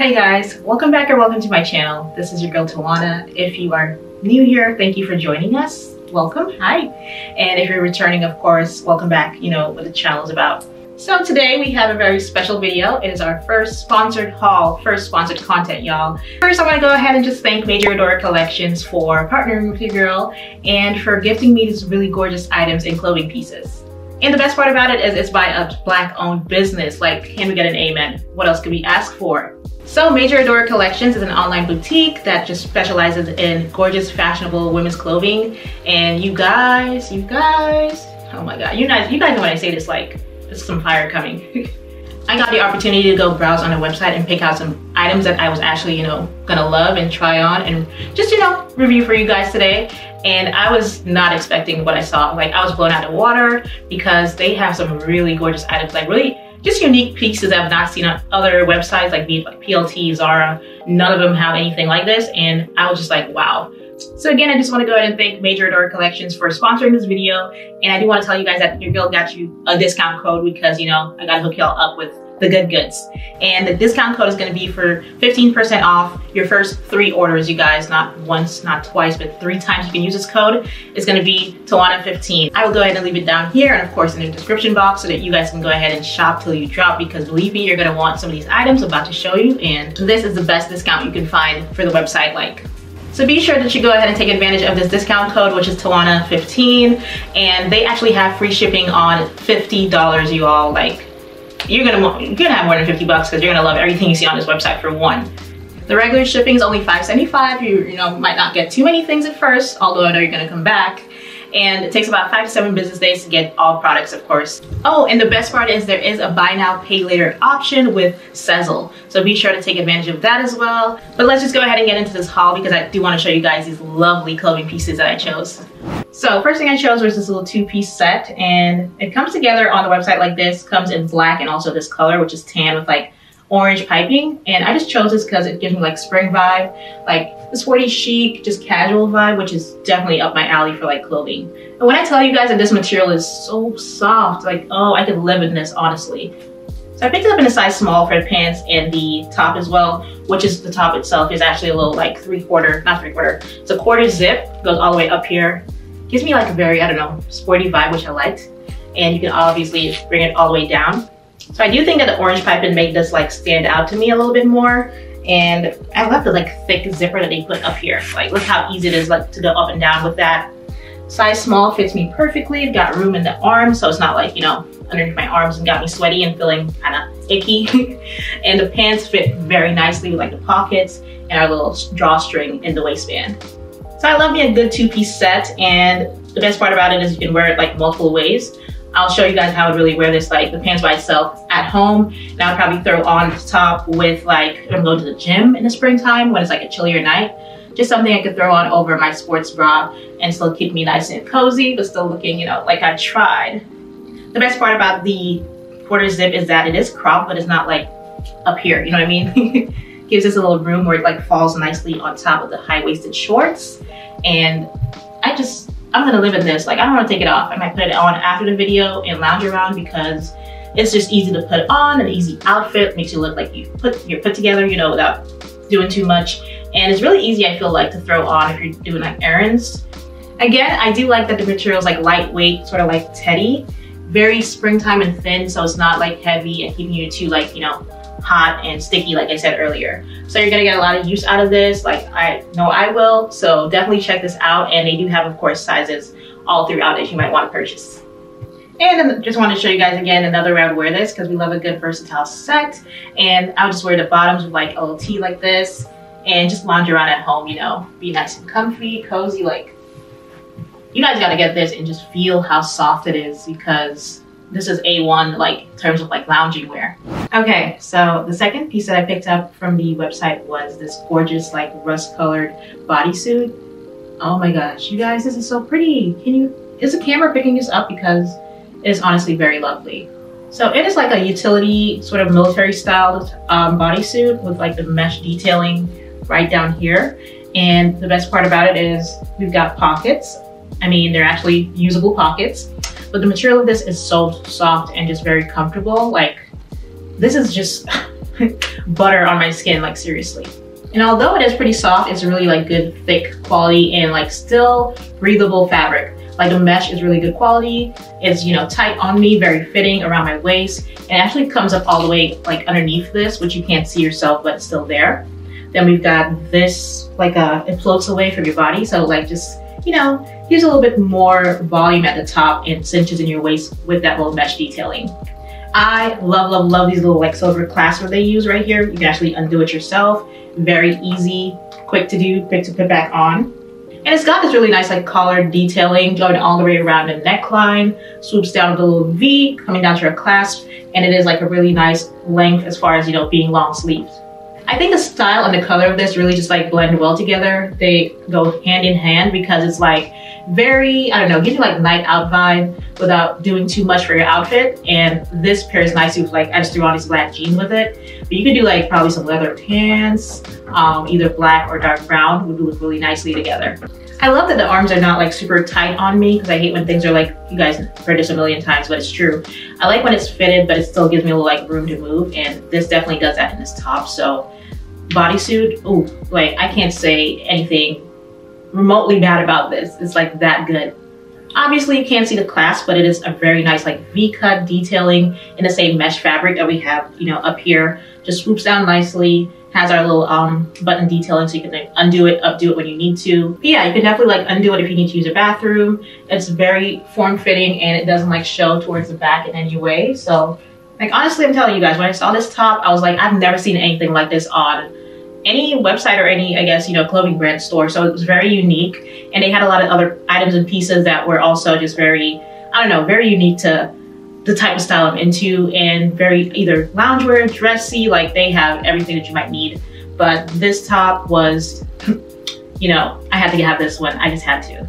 Hey guys, welcome back or welcome to my channel. This is your girl Tawana. If you are new here, thank you for joining us. Welcome, hi. And if you're returning, of course, welcome back, you know what the channel is about. So today we have a very special video. It is our first sponsored haul, first sponsored content, y'all. First, I wanna go ahead and just thank Major Adora Collections for partnering with your girl and for gifting me these really gorgeous items and clothing pieces. And the best part about it is it's by a black owned business. Like, can we get an amen? What else could we ask for? So Major Adora Collections is an online boutique that just specializes in gorgeous, fashionable women's clothing. And you guys, you guys, oh my God, you guys, you guys know when I say this, like, there's some fire coming. I got the opportunity to go browse on the website and pick out some items that I was actually, you know, gonna love and try on and just, you know, review for you guys today. And I was not expecting what I saw. Like I was blown out of water because they have some really gorgeous items, like really just unique pieces I've not seen on other websites like, PLT, Zara. None of them have anything like this. And I was just like, wow. So again, I just want to go ahead and thank Major Adora Collections for sponsoring this video. And I do want to tell you guys that your girl got you a discount code because, you know, I got to hook y'all up with the good goods. And the discount code is gonna be for 15% off your first three orders, you guys, not once, not twice, but three times you can use this code. It's gonna be Tawana15. I will go ahead and leave it down here and of course in the description box so that you guys can go ahead and shop till you drop because believe me, you're gonna want some of these items I'm about to show you and this is the best discount you can find for the website like so be sure that you go ahead and take advantage of this discount code, which is Tawana15. And they actually have free shipping on $50, you all. Like, you're gonna you're gonna have more than 50 bucks because you're gonna love everything you see on this website for one. The regular shipping is only $5.75. You, you know, might not get too many things at first, although I know you're gonna come back. And it takes about five to seven business days to get all products, of course. Oh, and the best part is there is a buy now, pay later option with Sezzle. So be sure to take advantage of that as well. But let's just go ahead and get into this haul because I do want to show you guys these lovely clothing pieces that I chose. So first thing I chose was this little two-piece set and it comes together on the website like this, comes in black and also this color, which is tan with like orange piping. And I just chose this because it gives me like spring vibe, like the sporty chic, just casual vibe, which is definitely up my alley for like clothing. And when I tell you guys that this material is so soft, like, oh, I could live in this, honestly. So I picked it up in a size small for the pants and the top as well, which is the top itself is actually a little like three quarter, not three quarter, it's a quarter zip, goes all the way up here gives me like a very, I don't know, sporty vibe, which I liked. And you can obviously bring it all the way down. So I do think that the orange piping made this like stand out to me a little bit more. And I love the like thick zipper that they put up here. Like look how easy it is like to go up and down with that. Size small fits me perfectly. I've got room in the arms, so it's not like, you know, underneath my arms and got me sweaty and feeling kind of icky. and the pants fit very nicely with like the pockets and our little drawstring in the waistband. So I love me a good two-piece set and the best part about it is you can wear it like multiple ways. I'll show you guys how I would really wear this like the pants by itself at home. And I would probably throw on the top with like, I'm going to the gym in the springtime when it's like a chillier night. Just something I could throw on over my sports bra and still keep me nice and cozy, but still looking, you know, like I tried. The best part about the quarter zip is that it is cropped, but it's not like up here, you know what I mean? gives us a little room where it like falls nicely on top of the high-waisted shorts. And I just, I'm gonna live in this. Like I don't wanna take it off. I might put it on after the video and lounge around because it's just easy to put on, an easy outfit, makes you look like you put, you're put together, you know, without doing too much. And it's really easy, I feel like, to throw on if you're doing like errands. Again, I do like that the material is like lightweight, sort of like teddy, very springtime and thin, so it's not like heavy and keeping you too like, you know, hot and sticky like I said earlier. So you're gonna get a lot of use out of this like I know I will. So definitely check this out and they do have of course sizes all throughout that you might want to purchase. And I just wanted to show you guys again another way I would wear this because we love a good versatile set. And I'll just wear the bottoms with like a little tee like this and just lounge around at home, you know, be nice and comfy, cozy, like you guys gotta get this and just feel how soft it is because this is A1 like in terms of like lounging wear. Okay, so the second piece that I picked up from the website was this gorgeous like rust colored bodysuit. Oh my gosh, you guys, this is so pretty. Can you, is the camera picking this up? Because it is honestly very lovely. So it is like a utility sort of military styled um, bodysuit with like the mesh detailing right down here. And the best part about it is we've got pockets. I mean, they're actually usable pockets. But the material of this is so soft and just very comfortable. Like, this is just, butter on my skin, like seriously. And although it is pretty soft, it's really like good thick quality and like still breathable fabric. Like the mesh is really good quality. It's, you know, tight on me, very fitting around my waist. And actually comes up all the way like underneath this, which you can't see yourself, but it's still there. Then we've got this, like uh, it floats away from your body. So like just, you know, gives a little bit more volume at the top and cinches in your waist with that little mesh detailing. I love, love, love these little like silver clasps that they use right here. You can actually undo it yourself. Very easy, quick to do, quick to put back on. And it's got this really nice like collar detailing going all the way around the neckline, swoops down with a little V coming down to your clasp, and it is like a really nice length as far as, you know, being long sleeves. I think the style and the color of this really just like blend well together. They go hand in hand because it's like very, I don't know, gives you like night out vibe without doing too much for your outfit. And this pairs nicely with like, I just threw on these black jeans with it. But you could do like probably some leather pants, um, either black or dark brown would look really nicely together. I love that the arms are not like super tight on me because I hate when things are like, you guys heard this a million times, but it's true. I like when it's fitted, but it still gives me a little like room to move. And this definitely does that in this top. So bodysuit, ooh, like I can't say anything remotely bad about this. It's like that good. Obviously you can't see the clasp, but it is a very nice like V-cut detailing in the same mesh fabric that we have, you know, up here. Just swoops down nicely, has our little um, button detailing so you can like, undo it, updo it when you need to. But yeah, you can definitely like undo it if you need to use a bathroom. It's very form-fitting and it doesn't like show towards the back in any way. So like honestly, I'm telling you guys, when I saw this top, I was like, I've never seen anything like this on any website or any, I guess, you know, clothing brand store. So it was very unique. And they had a lot of other items and pieces that were also just very, I don't know, very unique to the type of style I'm into and very either loungewear, dressy, like they have everything that you might need. But this top was, you know, I had to have this one. I just had to.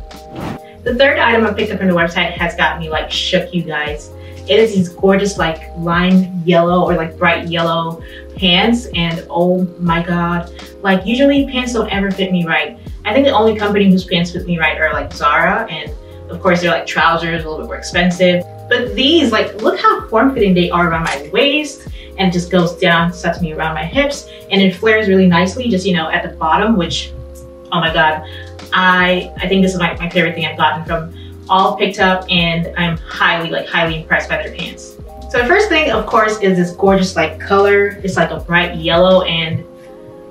The third item I picked up from the website has got me like shook, you guys. It is these gorgeous like lime yellow or like bright yellow pants and oh my god like usually pants don't ever fit me right. I think the only company whose pants fit me right are like zara and of course they're like trousers a little bit more expensive. But these like look how form-fitting they are around my waist and just goes down sets me around my hips and it flares really nicely just you know at the bottom which oh my god i i think this is my, my favorite thing i've gotten from all picked up and i'm highly like highly impressed by their pants so the first thing, of course, is this gorgeous like color. It's like a bright yellow and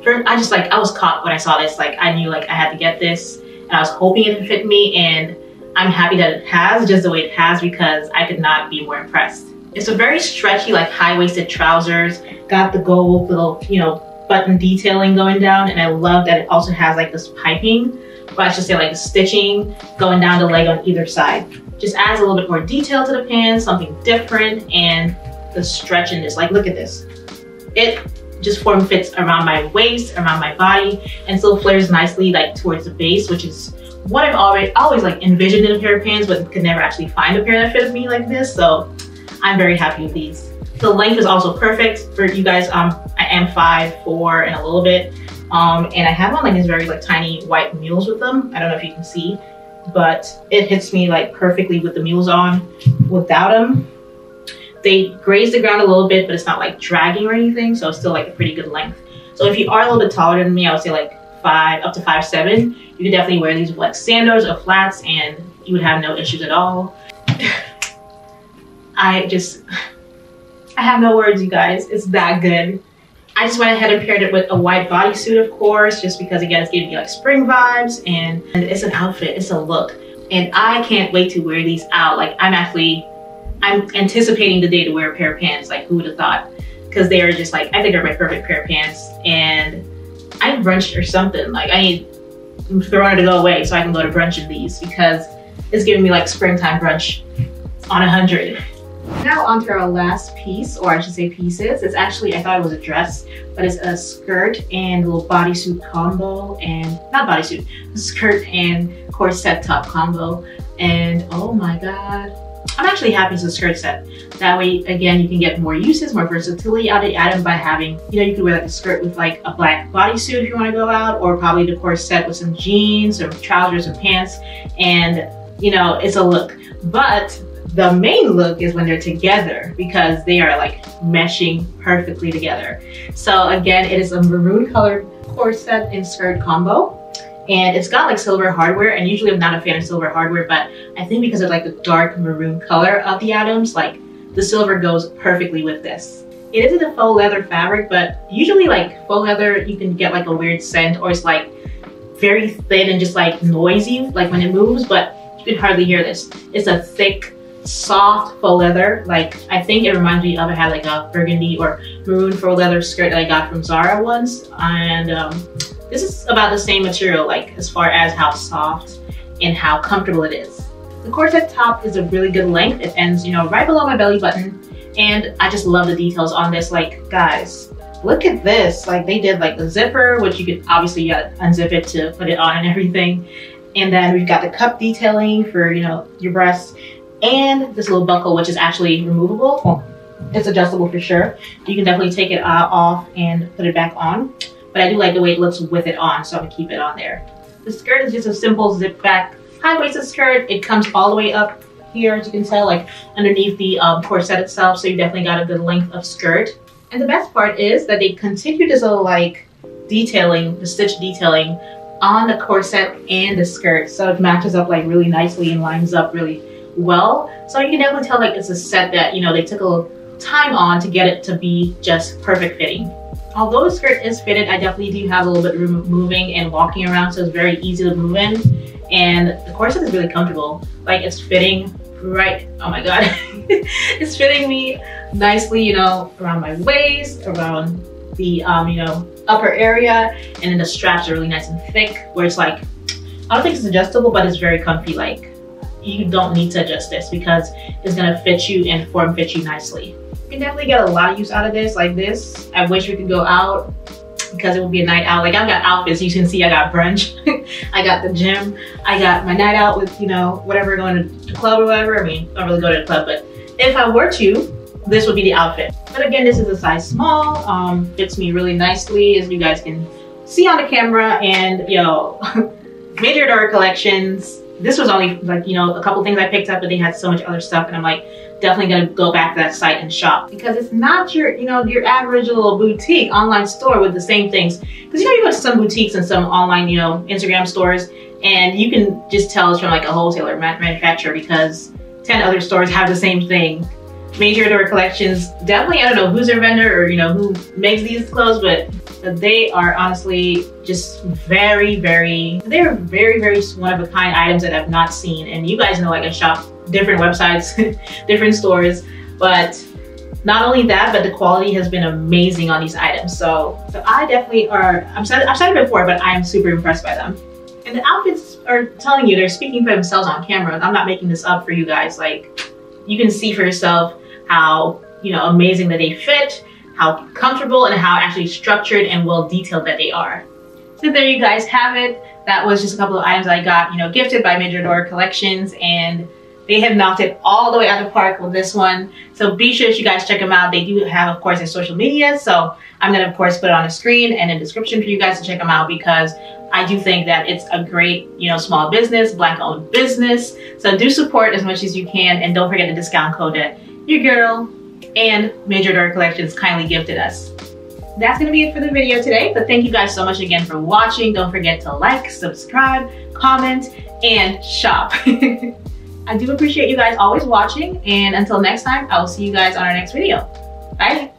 I just like, I was caught when I saw this. Like I knew like I had to get this and I was hoping it would fit me and I'm happy that it has just the way it has because I could not be more impressed. It's a very stretchy like high-waisted trousers. Got the gold little, you know, button detailing going down and I love that it also has like this piping, or I should say like stitching going down the leg on either side. Just adds a little bit more detail to the pants, something different, and the stretch in this. Like, look at this. It just form fits around my waist, around my body, and still flares nicely like towards the base, which is what I've already always like envisioned in a pair of pants, but could never actually find a pair that fits me like this. So I'm very happy with these. The length is also perfect for you guys. Um, I am five, four, and a little bit. Um, and I have on like these very like tiny white mules with them. I don't know if you can see but it hits me like perfectly with the mules on. Without them, they graze the ground a little bit, but it's not like dragging or anything, so it's still like a pretty good length. So if you are a little bit taller than me, I would say like five, up to five, seven, you could definitely wear these with like sandals or flats and you would have no issues at all. I just, I have no words, you guys. It's that good. I just went ahead and paired it with a white bodysuit, of course, just because again, it's giving me like spring vibes and, and it's an outfit, it's a look. And I can't wait to wear these out. Like I'm actually, I'm anticipating the day to wear a pair of pants. Like who would have thought? Because they are just like, I think they're my perfect pair of pants. And I need brunch or something. Like I need Corona to go away so I can go to brunch in these because it's giving me like springtime brunch on a hundred. Now onto our last piece, or I should say pieces. It's actually, I thought it was a dress, but it's a skirt and little bodysuit combo and, not bodysuit, skirt and corset top combo. And oh my God, I'm actually happy it's a skirt set. That way, again, you can get more uses, more versatility out of the item by having, you know, you could wear like a skirt with like a black bodysuit if you want to go out, or probably the corset with some jeans or trousers and pants. And, you know, it's a look. But the main look is when they're together because they are like meshing perfectly together. So again, it is a maroon colored corset and skirt combo. And it's got like silver hardware and usually I'm not a fan of silver hardware, but I think because of like the dark maroon color of the atoms, like the silver goes perfectly with this. It isn't a faux leather fabric, but usually like faux leather, you can get like a weird scent or it's like very thin and just like noisy, like when it moves, but you can hardly hear this. It's a thick, soft faux leather. Like I think it reminds me of I had like a burgundy or maroon faux leather skirt that I got from Zara once. And um, this is about the same material, like as far as how soft and how comfortable it is. The corset top is a really good length. It ends, you know, right below my belly button. And I just love the details on this. Like, guys, look at this. Like, they did like the zipper, which you could obviously unzip it to put it on and everything. And then we've got the cup detailing for, you know, your breasts. And this little buckle, which is actually removable. It's adjustable for sure. You can definitely take it uh, off and put it back on. But I do like the way it looks with it on, so I'm gonna keep it on there. The skirt is just a simple zip back high-waisted skirt. It comes all the way up here, as you can tell, like underneath the um, corset itself. So you definitely got a good length of skirt. And the best part is that they continue this little like detailing, the stitch detailing on the corset and the skirt. So it matches up like really nicely and lines up really well. So you can definitely tell like it's a set that, you know, they took a little time on to get it to be just perfect fitting. Although the skirt is fitted, I definitely do have a little bit of room moving and walking around, so it's very easy to move in. And the corset is really comfortable. Like it's fitting right, oh my God. it's fitting me nicely, you know, around my waist, around the, um, you know, upper area. And then the straps are really nice and thick where it's like, I don't think it's adjustable, but it's very comfy. Like you don't need to adjust this because it's gonna fit you and form fit you nicely. You can definitely get a lot of use out of this like this. I wish we could go out because it will be a night out. Like I've got outfits, you can see I got brunch, I got the gym, I got my night out with, you know, whatever, going to the club or whatever. I mean, I don't really go to the club, but if I were to, this would be the outfit. But again, this is a size small, um, fits me really nicely as you guys can see on the camera and yo, Major Adora Collections. This was only like, you know, a couple things I picked up, but they had so much other stuff and I'm like, definitely gonna go back to that site and shop because it's not your, you know, your average little boutique online store with the same things. Because you know, you go to some boutiques and some online, you know, Instagram stores, and you can just tell it's from like a wholesaler manufacturer because 10 other stores have the same thing. Major Adora Collections, definitely, I don't know who's their vendor or, you know, who makes these clothes, but they are honestly just very, very, they're very, very one of a kind items that I've not seen. And you guys know, like I shop different websites, different stores, but not only that, but the quality has been amazing on these items. So, so I definitely are, I'm said, I've said it before, but I am super impressed by them. And the outfits are telling you, they're speaking for themselves on camera. I'm not making this up for you guys. Like, you can see for yourself how, you know, amazing that they fit, how comfortable and how actually structured and well detailed that they are. So there you guys have it. That was just a couple of items I got, you know, gifted by Major Adora Collections and they have knocked it all the way out of the park with this one. So be sure that you guys check them out. They do have, of course, their social media. So I'm to, of course, put it on the screen and in description for you guys to check them out because I do think that it's a great, you know, small business, black owned business. So do support as much as you can. And don't forget the discount code that your girl and Major Adora Collections kindly gifted us. That's to be it for the video today. But thank you guys so much again for watching. Don't forget to like, subscribe, comment, and shop. I do appreciate you guys always watching and until next time, I will see you guys on our next video. Bye.